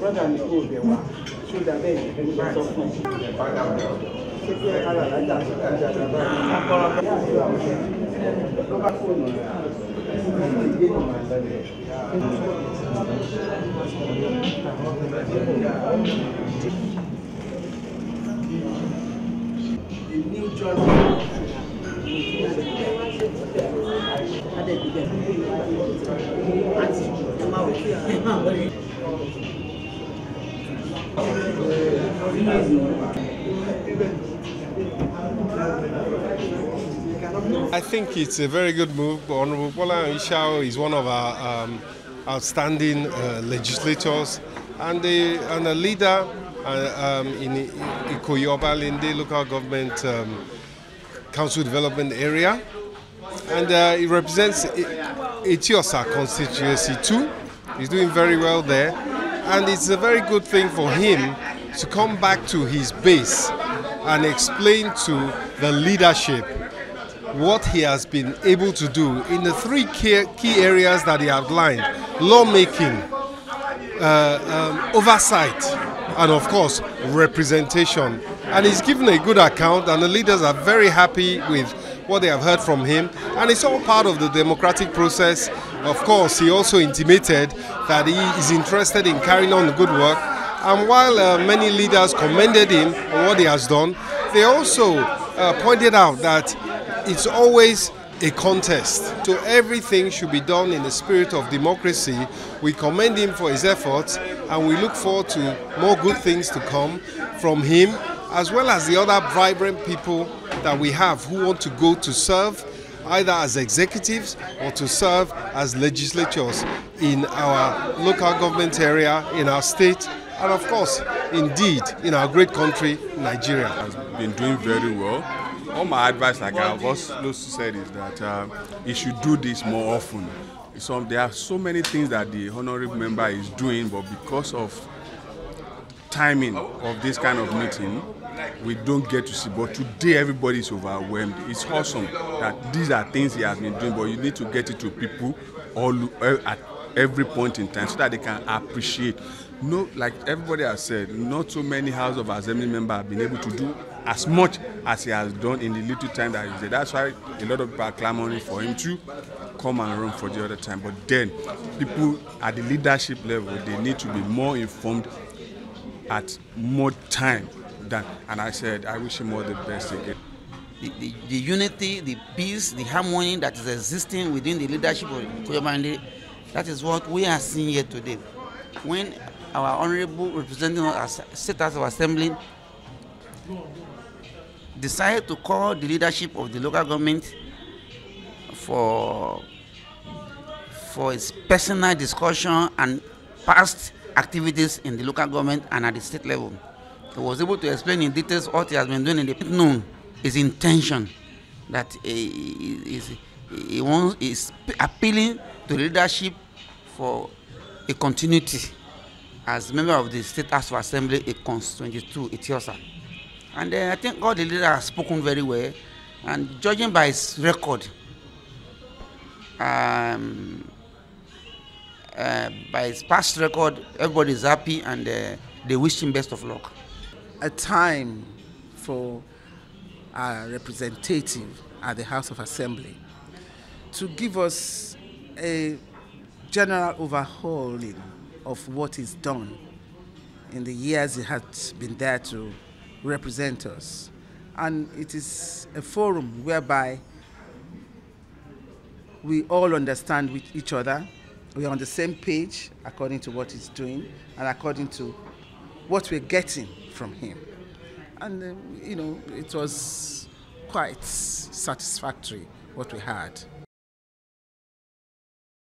brother ní kò bẹ̀ wá ṣódà bẹ́ẹ̀ ni ẹni bá sọ fún un. ṣé kí ẹ kára lájà lájà bàbá mi. akọrọ bẹ́ẹ̀ yà sí àwọn ọ̀sẹ̀ ló bá fóònù rẹ̀ ìdí ètò máa lọlẹ̀. The I think it's a very good move. Honorable Bola Yishawu is one of our um, outstanding uh, legislators and a, and a leader uh, um, in Ikoyi-Obalende local government um, council development area. And uh, he represents Eti-Osa constituency too. He's doing very well there. And it's a very good thing for him to come back to his base and explain to the leadership what he has been able to do in the three key, key areas that he outlined lawmaking, uh, um, oversight, and of course, representation. And he's given a good account, and the leaders are very happy with what they have heard from him. And it's all part of the democratic process. Of course, he also intimated that he is interested in carrying on the good work. And while uh, many leaders commended him on what he has done, they also uh, pointed out that it's always a contest. So everything should be done in the spirit of democracy. We commend him for his efforts and we look forward to more good things to come from him, as well as the other vibrant people that we have who want to go to serve either as executives or to serve as legislatures in our local government area, in our state, and of course, indeed, in our great country, Nigeria. has been doing very well. All my advice, like I've also said, is that um, he should do this more often. So there are so many things that the honorable member is doing, but because of timing of this kind of meeting, we don't get to see. But today, everybody is overwhelmed. It's awesome that these are things he has been doing, but you need to get it to people all eh, at every point in time so that they can appreciate. No, like everybody has said, not so many House of Assembly members have been able to do as much as he has done in the little time that he's there. That's why a lot of people are clamoring for him to come and run for the other time. But then, people at the leadership level, they need to be more informed at more time than. And I said, I wish him all the best again. the, the, the unity, the peace, the harmony that is existing within the leadership of Koyomande, that is what we are seeing here today. When our honorable representative as- State House of Assembly decided to call the leadership of the local government for for its personal discussion and past activities in the local government and at the state level. He was able to explain in details what he has been doing in the known his intention that he, is- he wants is appealing to leadership for a continuity as member of the state house of assembly a constituency two etiosa. And uh, i think all the leaders have spoken very well. And judging by his record um, uh, by his past record everybody is happy and uh, they wish him best of luck. A time for our representative at the House of Assembly to give us a general overhauling of what is done in the years he has been there to represent us. And it is a forum whereby we all understand with each other. We are on the same page according to what he's doing and according to what we're getting from him. And, um, you know, it was quite satisfactory what we had.